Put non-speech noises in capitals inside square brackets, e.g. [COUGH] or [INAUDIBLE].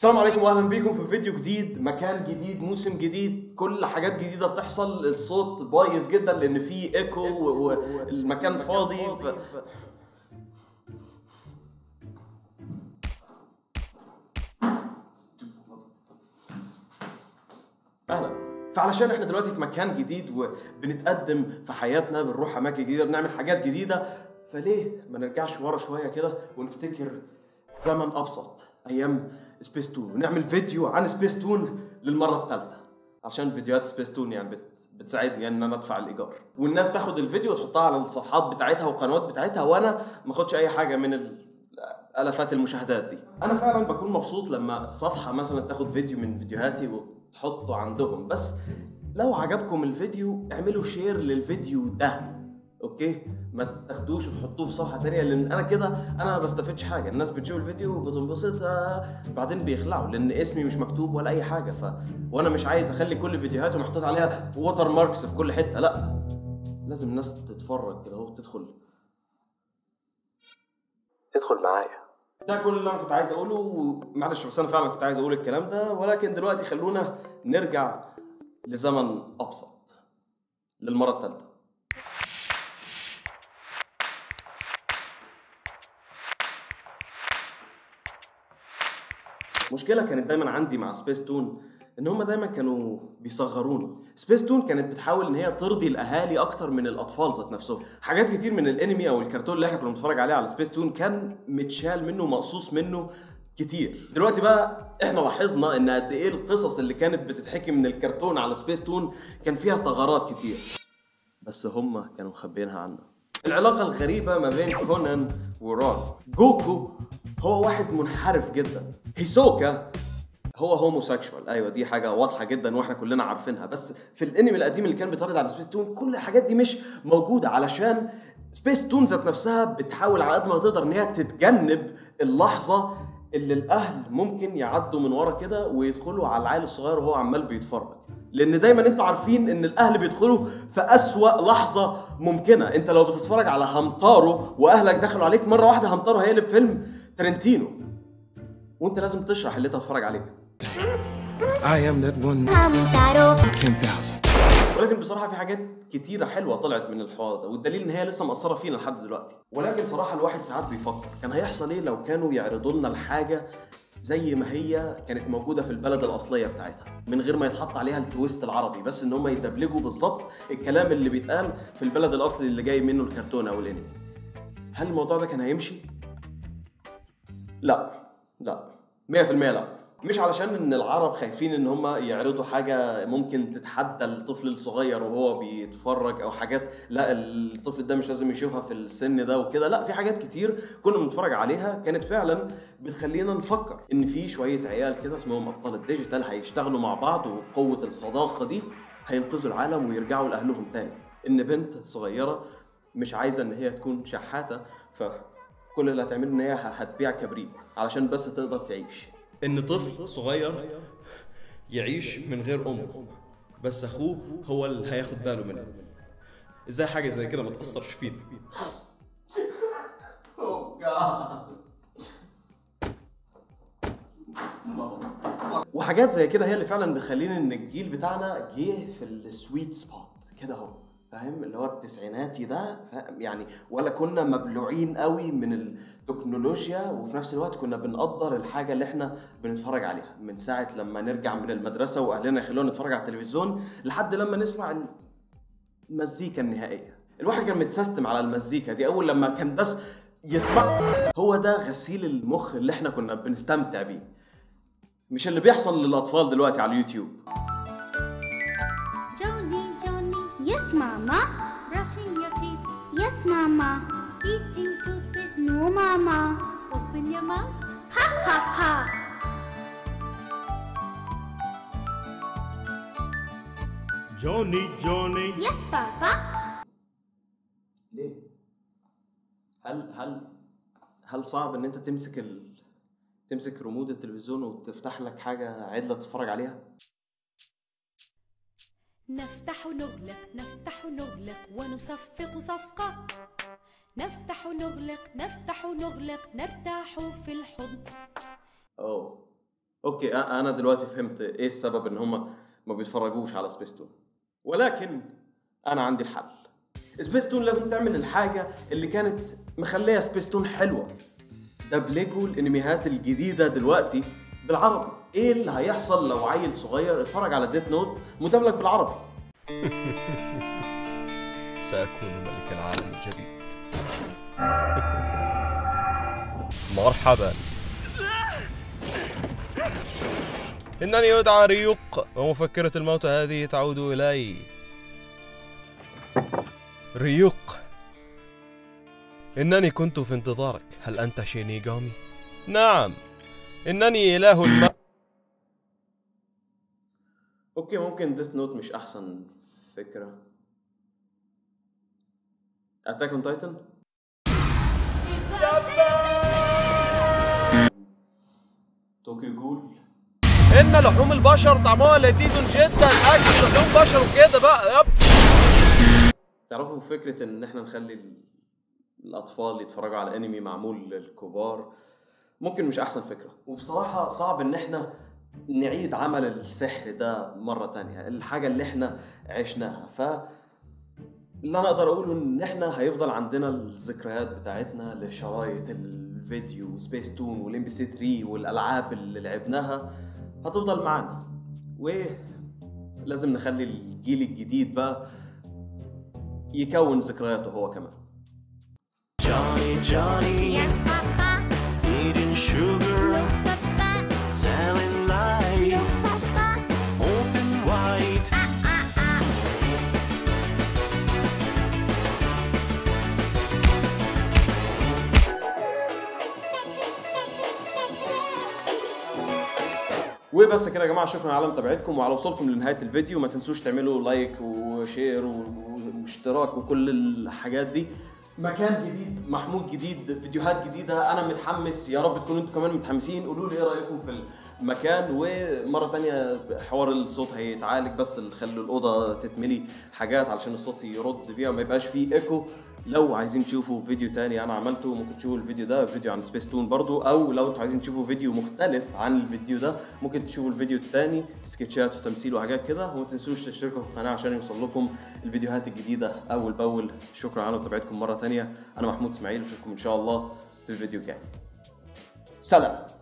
السلام عليكم واهلا بيكم في فيديو جديد مكان جديد موسم جديد كل حاجات جديدة بتحصل الصوت بايظ جدا لأن في ايكو والمكان فاضي. ف... أهلا. فعلشان إحنا دلوقتي في مكان جديد وبنتقدم في حياتنا بنروح أماكن جديدة بنعمل حاجات جديدة فليه ما نرجعش ورا شوية كده ونفتكر زمن أبسط أيام سبيس تون. ونعمل فيديو عن سبيس تون للمرة الثالثة. عشان فيديوهات سبيس تون يعني بت بتساعدني إن أنا أدفع الإيجار. والناس تاخد الفيديو وتحطها على الصفحات بتاعتها والقنوات بتاعتها وأنا ما أخدش أي حاجة من ال- آلافات المشاهدات دي. أنا فعلا بكون مبسوط لما صفحة مثلا تاخد فيديو من فيديوهاتي وتحطه عندهم. بس لو عجبكم الفيديو اعملوا share للفيديو ده. okay؟ ما تاخدوش وتحطوه في صفحة تانية لأن أنا كده أنا ما بستفدش حاجة. الناس بتشوف الفيديو وبتنبسط بعدين بيخلعوا لأن اسمي مش مكتوب ولا أي حاجة. ف وأنا مش عايز أخلي كل فيديوهاتي محطوط عليها watermarks في كل حتة لأ. لازم الناس تتفرج كده اهو تدخل تدخل معايا. ده كل اللي أنا كنت عايز أقوله. معلش بس أنا فعلا كنت عايز أقول الكلام ده. ولكن دلوقتي خلونا نرجع لزمن أبسط للمرة الثالثه مشكلة كانت دايما عندي مع سبيس تون إن هم دايما كانوا بيصغرونا سبيس تون كانت بتحاول إن هي ترضي الأهالي أكتر من الأطفال ذات نفسهم. حاجات كتير من الأنمي أو الكرتون اللي إحنا كنا بنتفرج عليه على سبيس تون كان متشال منه مقصوص منه كتير. دلوقتي بقى إحنا لاحظنا إن قد إيه القصص اللي كانت بتتحكي من الكرتون على سبيس تون كان فيها ثغرات كتير. بس هم كانوا مخبينها عنا. العلاقة الغريبة ما بين كونان وران جوكو هو واحد منحرف جدا. هيسوكا هو homosexual أيوه دي حاجة واضحة جدا وإحنا كلنا عارفينها. بس في الأنمي القديم اللي كان بيتعرض على سبيس تون كل الحاجات دي مش موجودة علشان سبيس تون ذات نفسها بتحاول على قد ما تقدر إن هي تتجنب اللحظة اللي الأهل ممكن يعدوا من ورا كده ويدخلوا على العيل الصغير وهو عمال بيتفرج. لأن دايما أنتوا عارفين إن الأهل بيدخلوا في أسوأ لحظة ممكنة. أنت لو بتتفرج على همطارو وأهلك دخلوا عليك مرة واحدة همطارو هيقلب فيلم ترنتينو. وانت لازم تشرح اللي انت بتتفرج عليه. I am that one. همتارو 10,000. ولكن بصراحة في حاجات كتيرة حلوة طلعت من الحوار ده والدليل إن هي لسه مأثرة فينا لحد دلوقتي. ولكن صراحة الواحد ساعات بيفكر كان هيحصل إيه لو كانوا يعرضوا لنا الحاجة زي ما هي كانت موجودة في البلد الأصلية بتاعتها من غير ما يتحط عليها التويست العربي بس إن هم يدبلجوا بالظبط الكلام اللي بيتقال في البلد الأصلي اللي جاي منه الكرتون أو الأنمي. هل الموضوع ده كان هيمشي؟ لا لا. 100% لا. مش علشان إن العرب خايفين إن هم يعرضوا حاجة ممكن تتحدى الطفل الصغير وهو بيتفرج أو حاجات لا الطفل ده مش لازم يشوفها في السن ده وكده. لا في حاجات كتير كنا بنتفرج عليها كانت فعلا بتخلينا نفكر إن في شوية عيال كده اسمهم أبطال الديجيتال هيشتغلوا مع بعض وقوة الصداقة دي هينقذوا العالم ويرجعوا لأهلهم تاني. إن بنت صغيرة مش عايزة إن هي تكون شحاتة فكل اللي هتعمله إن هي هتبيع كبريت علشان بس تقدر تعيش. إن طفل صغير يعيش من غير امه بس أخوه هو اللي هياخد باله منه. إزاي حاجة زي كده ما تأثرش فينا؟ [LAUGHS] وحاجات زي كده هي اللي فعلا بتخلينا إن الجيل بتاعنا جه في ال sweet spot كده أهو. فاهم؟ اللي هو التسعيناتي ده يعني ولا كنا مبلوعين قوي من التكنولوجيا وفي نفس الوقت كنا بنقدر الحاجة اللي إحنا بنتفرج عليها. من ساعة لما نرجع من المدرسة وأهلنا يخلونا نتفرج على التلفزيون لحد لما نسمع المزيكا النهائية. الواحد كان متسيستم على المزيكا دي. أول لما كان بس يسمع هو ده غسيل المخ اللي إحنا كنا بنستمتع بيه. مش اللي بيحصل للأطفال دلوقتي على اليوتيوب. Brushing your teeth, Yes, Mama. eating toothpaste, No, Mama. open your mouth. Ha ha ha. Johnny, Johnny. Yes, Papa. ليه؟ هل هل هل صعب ان انت تمسك ال... تمسك ريموت التلفزيون وتفتح لك حاجة عدله تتفرج عليها؟ نفتح نغلق نفتح نغلق ونصفق صفقة. نفتح نغلق نفتح نغلق نرتاح في الحضن أوه. okay أ- أنا دلوقتي فهمت إيه السبب إن هم ما بيتفرجوش على سبيستون ولكن أنا عندي الحل. سبيستون لازم تعمل الحاجة اللي كانت مخليه سبيستون حلوة. دبلجوا الانميات الجديدة دلوقتي بالعربي. إيه اللي هيحصل لو عيل صغير اتفرج على Death Note مدبلج بالعربي؟ [LAUGHS] سأكون ملك العالم الجديد. مرحبا. إنني أدعى ريوق ومفكرة الموت هذه تعود إلي. ريوق. إنني كنت في انتظارك. هل أنت شينيغامي؟ نعم. إنني إله الموت okay ممكن Death Note مش أحسن فكرة. Attack on Titan Tokyo Ghoul إن لحوم البشر طعمها لذيذ جدا. أكل لحوم بشر وكده بقى. yep. تعرفوا فكرة إن إحنا نخلي ال- الأطفال يتفرجوا على أنمي معمول للكبار؟ ممكن مش أحسن فكرة. وبصراحة صعب إن إحنا نعيد عمل السحر ده مرة تانية. الحاجة اللي إحنا عشناها. ف اللي أنا أقدر أقوله إن إحنا هيفضل عندنا الذكريات بتاعتنا لشرايط الفيديو سبيس تون وال MBC 3 والألعاب اللي لعبناها هتفضل معانا ولازم نخلي الجيل الجديد بقى يكون ذكرياته هو كمان Johnny, Johnny, Yes, Papa. eating sugar, No, Papa. telling وبس كده يا جماعة شكرا على متابعتكم وعلى وصولكم لنهاية الفيديو. ما تنسوش تعملوا like و share واشتراك وكل الحاجات دي. مكان جديد mood جديد فيديوهات جديدة أنا متحمس. يا رب تكونوا أنتوا كمان متحمسين. قولوا لي إيه رأيكم في المكان؟ ومرة تانية حوار الصوت هيتعالج بس خلوا الأوضة تتملي حاجات علشان الصوت يرد بيها وما يبقاش فيه إيكو. لو عايزين تشوفوا فيديو تاني أنا عملته ممكن تشوفوا الفيديو ده فيديو عن سبيس تون برضو أو لو أنتوا عايزين تشوفوا فيديو مختلف عن الفيديو ده ممكن تشوفوا الفيديو التاني سكتشات وتمثيل وحاجات كده. وما تنسوش تشتركوا في القناة عشان يوصل لكم الفيديوهات الجديدة أول بأول. شكرا على متابعتكم مرة تانية. أنا محمود إسماعيل أشوفكم إن شاء الله في الفيديو الجاي. سلام.